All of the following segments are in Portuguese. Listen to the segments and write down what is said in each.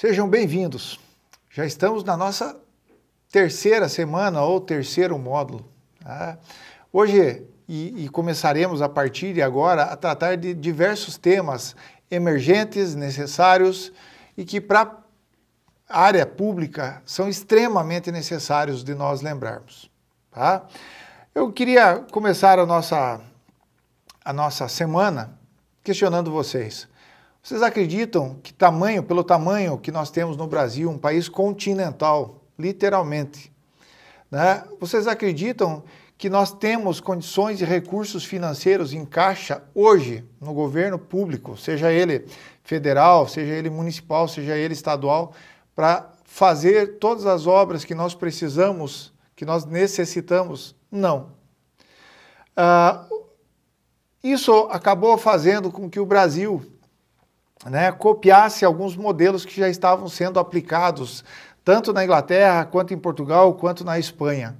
Sejam bem-vindos. Já estamos na nossa terceira semana ou terceiro módulo. Tá? Hoje, e, e, começaremos a partir de agora a tratar de diversos temas emergentes, necessários e que para a área pública são extremamente necessários de nós lembrarmos. Tá? Eu queria começar a nossa, a nossa semana questionando vocês. Vocês acreditam que tamanho, pelo tamanho que nós temos no Brasil, um país continental, literalmente, né? Vocês acreditam que nós temos condições e recursos financeiros em caixa hoje no governo público, seja ele federal, seja ele municipal, seja ele estadual, para fazer todas as obras que nós precisamos, que nós necessitamos? Não. Uh, isso acabou fazendo com que o Brasil né, copiasse alguns modelos que já estavam sendo aplicados tanto na Inglaterra, quanto em Portugal, quanto na Espanha,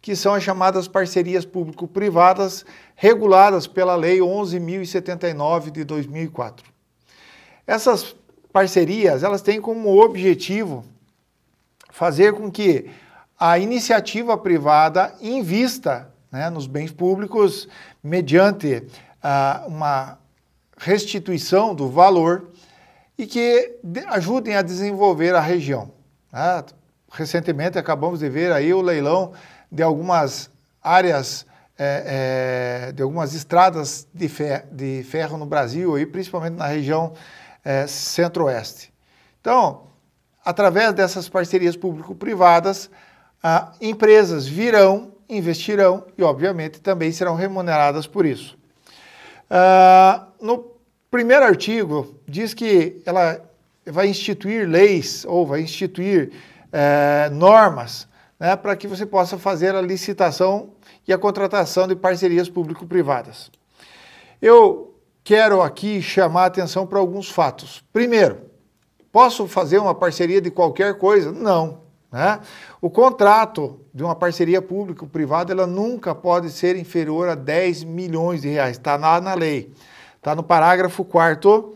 que são as chamadas parcerias público-privadas reguladas pela Lei 11.079 de 2004. Essas parcerias, elas têm como objetivo fazer com que a iniciativa privada invista né, nos bens públicos mediante uh, uma restituição do valor e que ajudem a desenvolver a região. Né? Recentemente acabamos de ver aí o leilão de algumas áreas, é, é, de algumas estradas de, fer de, ferro no Brasil, e principalmente na região é, centro-oeste. Então, através dessas parcerias público-privadas, empresas virão, investirão e, obviamente, também serão remuneradas por isso. Uh, no primeiro artigo, diz que ela vai instituir leis ou vai instituir é, normas né, para que você possa fazer a licitação e a contratação de parcerias público-privadas. Eu quero aqui chamar a atenção para alguns fatos. Primeiro, posso fazer uma parceria de qualquer coisa? Não. Né? O contrato de uma parceria público-privada ela nunca pode ser inferior a 10 milhões de reais. Está lá na lei. Está no parágrafo 4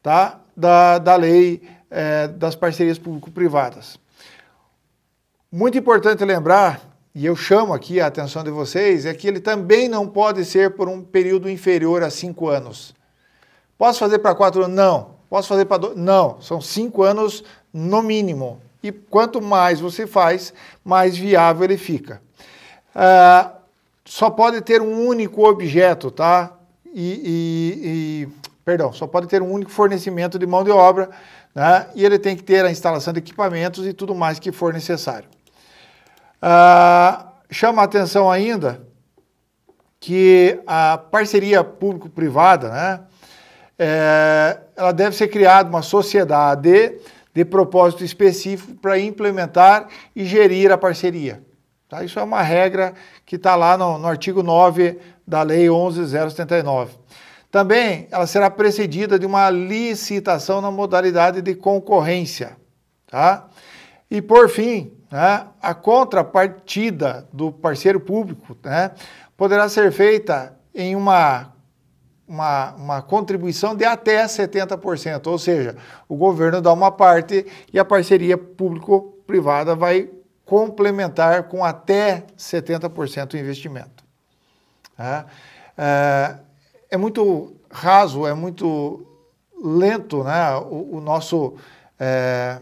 tá? da, da lei é, das parcerias público-privadas. Muito importante lembrar, e eu chamo aqui a atenção de vocês, é que ele também não pode ser por um período inferior a cinco anos. Posso fazer para quatro anos? Não. Posso fazer para dois? Não. São cinco anos no mínimo. E quanto mais você faz, mais viável ele fica. Uh, só pode ter um único objeto, tá? E, e, e, perdão, só pode ter um único fornecimento de mão de obra, né? E ele tem que ter a instalação de equipamentos e tudo mais que for necessário. Uh, chama a atenção ainda que a parceria público-privada, né? É, ela deve ser criada uma sociedade de propósito específico para implementar e gerir a parceria. Tá? Isso é uma regra que está lá no, no, artigo 9 da Lei 11.079. Também ela será precedida de uma licitação na modalidade de concorrência. Tá? E por fim, né, a contrapartida do parceiro público né, poderá ser feita em uma uma, uma contribuição de até 70%, ou seja, o governo dá uma parte e a parceria público-privada vai complementar com até 70% o investimento. É, é, é, muito raso, é muito lento né, o, o nosso é,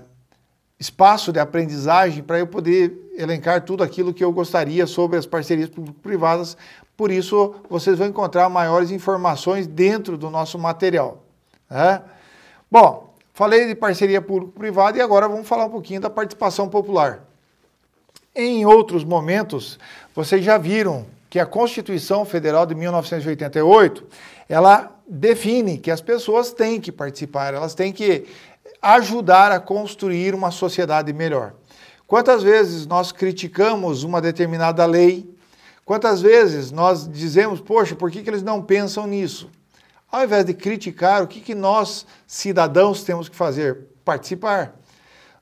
espaço de aprendizagem para eu poder elencar tudo aquilo que eu gostaria sobre as parcerias público-privadas, por isso, vocês vão encontrar maiores informações dentro do nosso material. Né? Bom, falei de parceria público-privada e agora vamos falar um pouquinho da participação popular. Em outros momentos, vocês já viram que a Constituição Federal de 1988, ela define que as pessoas têm que participar, elas têm que ajudar a construir uma sociedade melhor. Quantas vezes nós criticamos uma determinada lei, Quantas vezes nós dizemos, poxa, por que, que eles não pensam nisso? Ao invés de criticar, o que, que nós, cidadãos, temos que fazer? Participar.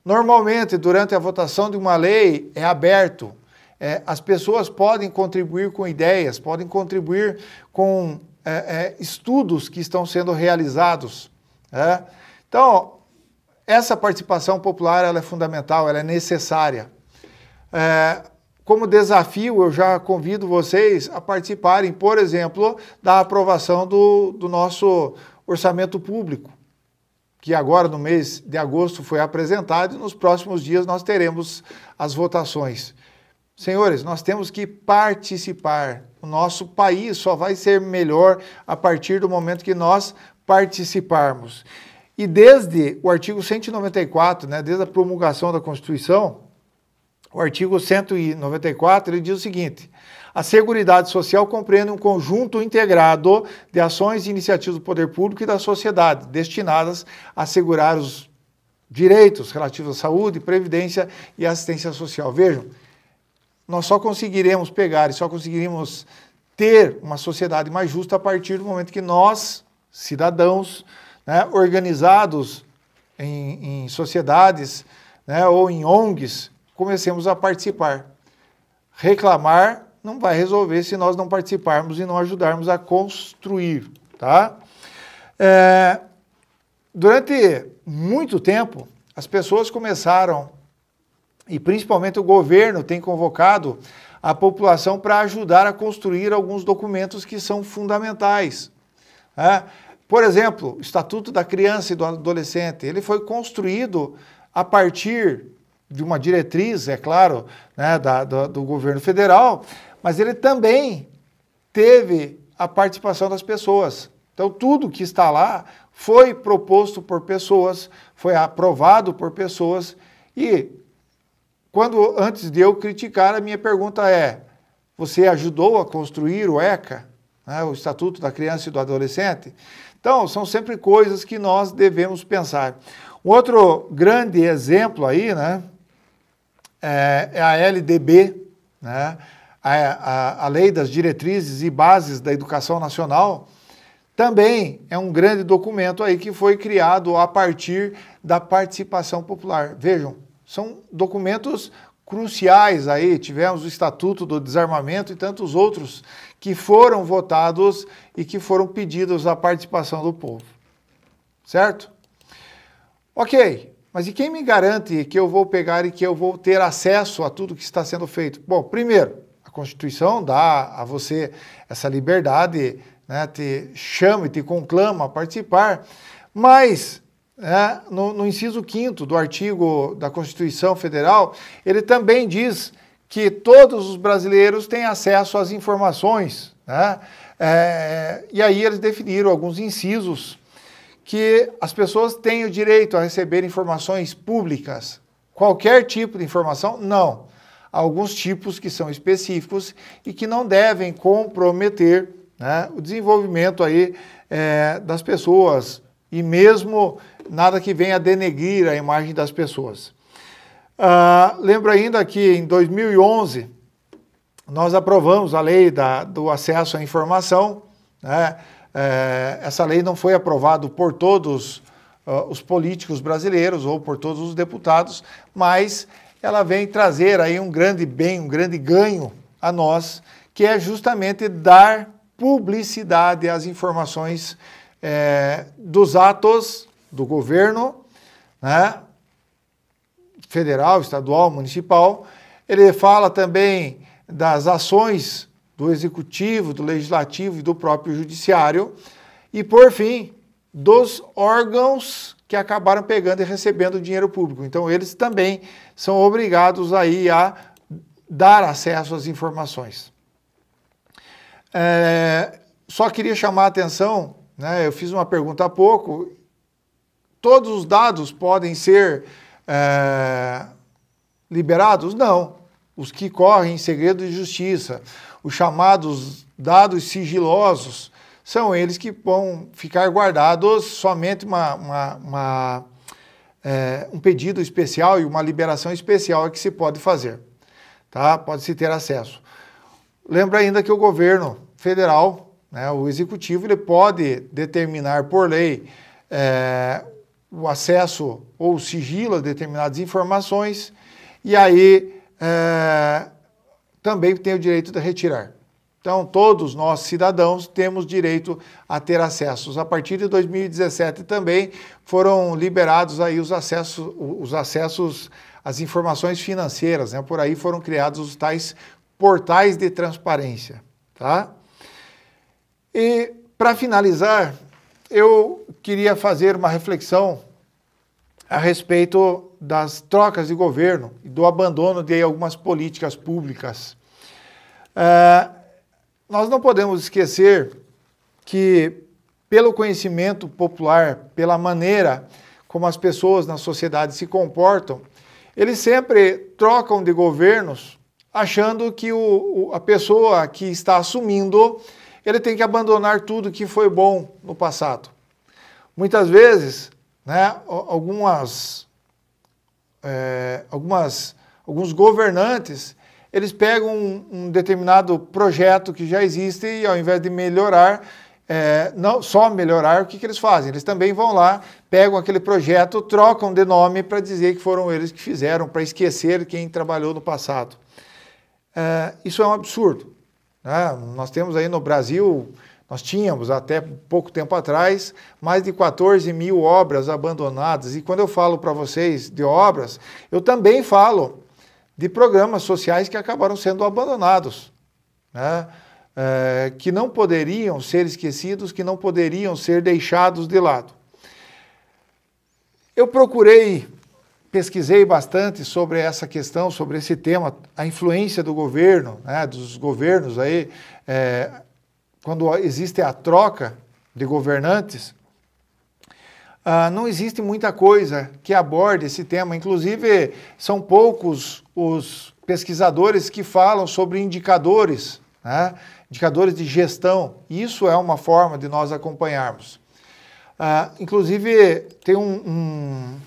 Normalmente, durante a votação de uma lei, é aberto. É, as pessoas podem contribuir com ideias, podem contribuir com é, é, estudos que estão sendo realizados. É. Então, essa participação popular ela é fundamental, ela é necessária. É, como desafio, eu já convido vocês a participarem, por exemplo, da aprovação do, do nosso orçamento público, que agora no mês de agosto foi apresentado e nos próximos dias nós teremos as votações. Senhores, nós temos que participar. O nosso país só vai ser melhor a partir do momento que nós participarmos. E desde o artigo 194, né, desde a promulgação da Constituição, o artigo 194 ele diz o seguinte: a Seguridade Social compreende um conjunto integrado de ações e iniciativas do poder público e da sociedade destinadas a assegurar os direitos relativos à saúde, previdência e assistência social. Vejam, nós só conseguiremos pegar e só conseguiremos ter uma sociedade mais justa a partir do momento que nós, cidadãos, né, organizados em, em sociedades né, ou em ONGs, comecemos a participar. Reclamar não vai resolver se nós não participarmos e não ajudarmos a construir, tá? É, durante muito tempo, as pessoas começaram, e principalmente o governo tem convocado a população para ajudar a construir alguns documentos que são fundamentais. Né? Por exemplo, o Estatuto da Criança e do Adolescente, ele foi construído a partir de uma diretriz, é claro, né, da, do, do governo federal, mas ele também teve a participação das pessoas. Então, tudo que está lá foi proposto por pessoas, foi aprovado por pessoas e quando antes de eu criticar, a minha pergunta é: você ajudou a construir o ECA, né, o Estatuto da Criança e do Adolescente? Então, são sempre coisas que nós devemos pensar. Um outro grande exemplo aí, né, é, é a LDB, né, a, a, a Lei das Diretrizes e Bases da Educação Nacional, também é um grande documento aí que foi criado a partir da participação popular. Vejam, são documentos cruciais aí, tivemos o Estatuto do Desarmamento e tantos outros que foram votados e que foram pedidos a participação do povo. Certo? Ok, mas e quem me garante que eu vou pegar e que eu vou ter acesso a tudo que está sendo feito? Bom, primeiro, a Constituição dá a você essa liberdade, né, te chama e te conclama a participar, mas é, no, no inciso 5 do artigo da Constituição Federal, ele também diz que todos os brasileiros têm acesso às informações. Né? É, e aí eles definiram alguns incisos que as pessoas têm o direito a receber informações públicas. Qualquer tipo de informação? Não. Alguns tipos que são específicos e que não devem comprometer né, o desenvolvimento aí, é, das pessoas e mesmo nada que venha denegrir a imagem das pessoas. Uh, lembro ainda que em 2011 nós aprovamos a lei da, do acesso à informação. Né? É, essa lei não foi aprovada por todos uh, os políticos brasileiros ou por todos os deputados, mas ela vem trazer aí um grande bem, um grande ganho a nós, que é justamente dar publicidade às informações é, dos atos do governo, né, federal, estadual, municipal. Ele fala também das ações do executivo, do legislativo e do próprio judiciário. E, por fim, dos órgãos que acabaram pegando e recebendo dinheiro público. Então, eles também são obrigados aí a dar acesso às informações. É, só queria chamar a atenção, né, eu fiz uma pergunta há pouco, todos os dados podem ser é, liberados? Não. Os que correm em segredo de justiça, os chamados dados sigilosos, são eles que vão ficar guardados somente uma, uma, uma é, um pedido especial e uma liberação especial é que se pode fazer. Tá? Pode-se ter acesso. Lembra ainda que o governo federal, né, o executivo, ele pode determinar por lei é, o acesso ou sigilo a determinadas informações e aí é, também tem o direito de retirar. Então, todos nós, cidadãos, temos direito a ter acessos. A partir de 2017 também foram liberados aí os acessos, os acessos às informações financeiras, né? Por aí foram criados os tais portais de transparência, tá? E para finalizar, eu queria fazer uma reflexão a respeito das trocas de governo e do abandono de algumas políticas públicas. Uh, nós não podemos esquecer que, pelo conhecimento popular, pela maneira como as pessoas na sociedade se comportam, eles sempre trocam de governos achando que o, a pessoa que está assumindo ele tem que abandonar tudo que foi bom no passado. Muitas vezes, né, algumas, é, algumas, alguns governantes eles pegam um, um, determinado projeto que já existe e ao invés de melhorar, é, não só melhorar, o que, que eles fazem? Eles também vão lá, pegam aquele projeto, trocam de nome para dizer que foram eles que fizeram, para esquecer quem trabalhou no passado. É, isso é um absurdo. Né? Nós temos aí no Brasil, nós tínhamos até pouco tempo atrás mais de 14 mil obras abandonadas. E quando eu falo para vocês de obras, eu também falo de programas sociais que acabaram sendo abandonados, né? é, que não poderiam ser esquecidos, que não poderiam ser deixados de lado. Eu procurei, pesquisei bastante sobre essa questão, sobre esse tema, a influência do governo, né, dos governos aí, é, quando existe a troca de governantes, Uh, não existe muita coisa que aborde esse tema, inclusive são poucos os pesquisadores que falam sobre indicadores, né? indicadores de gestão. Isso é uma forma de nós acompanharmos. Uh, inclusive, tem um, um,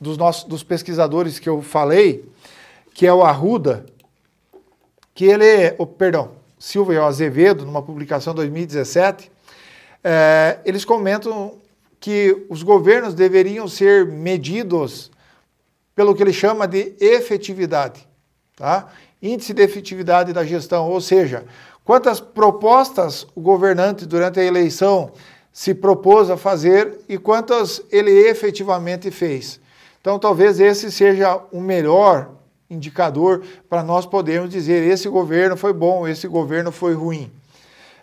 dos, nossos, dos pesquisadores que eu falei, que é o Arruda, que ele, oh, perdão, Silva e Azevedo, numa publicação de 2017, eh, eles comentam que os governos deveriam ser medidos pelo que ele chama de efetividade, tá? Índice de efetividade da gestão, ou seja, quantas propostas o governante durante a eleição se propôs a fazer e quantas ele efetivamente fez. Então, talvez esse seja o melhor indicador para nós podermos dizer esse governo foi bom, esse governo foi ruim.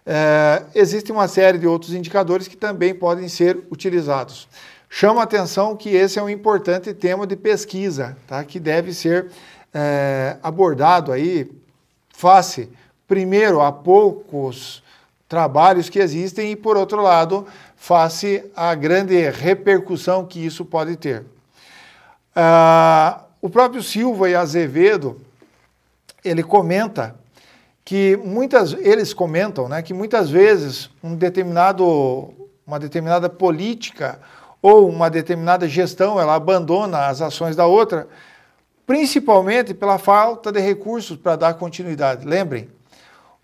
É, existe uma série de outros indicadores que também podem ser utilizados. Chama atenção que esse é um importante tema de pesquisa, tá? que deve ser é, abordado aí face, primeiro, a poucos trabalhos que existem e, por outro lado, face à grande repercussão que isso pode ter. Ah, o próprio Silva e Azevedo, ele comenta que muitas eles comentam, né, que muitas vezes um determinado uma determinada política ou uma determinada gestão ela abandona as ações da outra, principalmente pela falta de recursos para dar continuidade. Lembrem,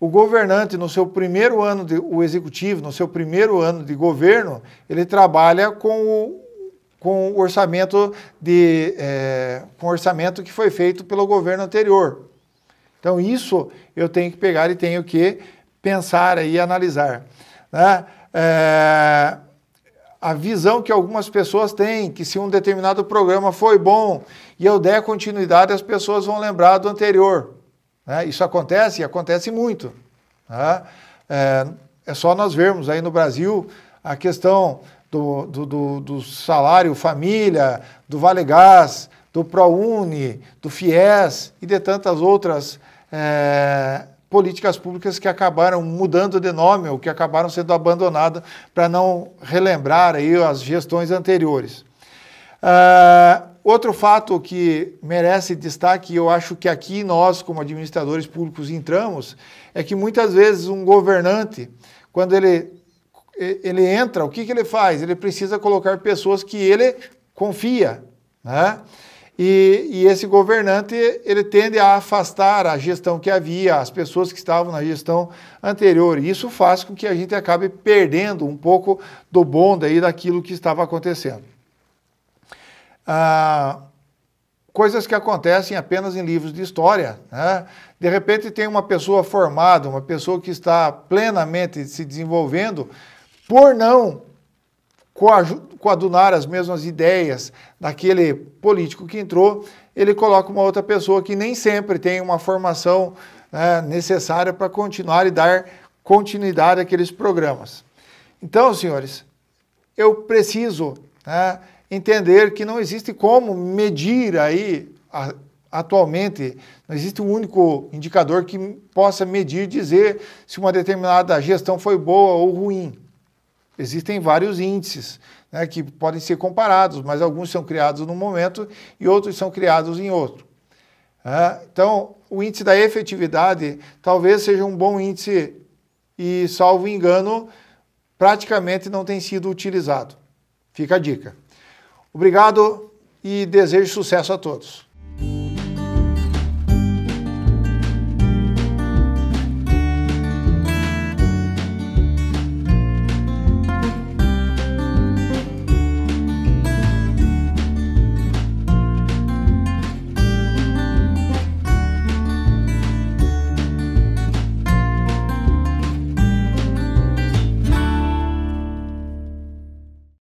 o governante no seu primeiro ano de, o executivo no seu primeiro ano de governo ele trabalha com o com o orçamento de é, com o orçamento que foi feito pelo governo anterior. Então, isso eu tenho que pegar e tenho que pensar e analisar. Né? É, a visão que algumas pessoas têm, que se um determinado programa foi bom e eu der continuidade, as pessoas vão lembrar do anterior. Né? Isso acontece e acontece muito. Né? É, é, só nós vermos aí no Brasil a questão do, do, do, do salário família, do Vale Gás, do ProUni, do FIES e de tantas outras é, políticas públicas que acabaram mudando de nome ou que acabaram sendo abandonadas para não relembrar aí as gestões anteriores. Uh, outro fato que merece destaque, eu acho que aqui nós, como administradores públicos, entramos, é que muitas vezes um governante, quando ele, ele entra, o que, que ele faz? Ele precisa colocar pessoas que ele confia. Né? E, e, esse governante ele tende a afastar a gestão que havia, as pessoas que estavam na gestão anterior. E isso faz com que a gente acabe perdendo um pouco do bom daí daquilo que estava acontecendo. Ah, coisas que acontecem apenas em livros de história. Né? De repente tem uma pessoa formada, uma pessoa que está plenamente se desenvolvendo, por não coadunar as mesmas ideias daquele político que entrou, ele coloca uma outra pessoa que nem sempre tem uma formação né, necessária para continuar e dar continuidade àqueles programas. Então, senhores, eu preciso né, entender que não existe como medir aí a, atualmente, não existe um único indicador que possa medir, dizer se uma determinada gestão foi boa ou ruim. Existem vários índices né, que podem ser comparados, mas alguns são criados num momento e outros são criados em outro. É, então, o índice da efetividade talvez seja um bom índice e, salvo engano, praticamente não tem sido utilizado. Fica a dica. Obrigado e desejo sucesso a todos.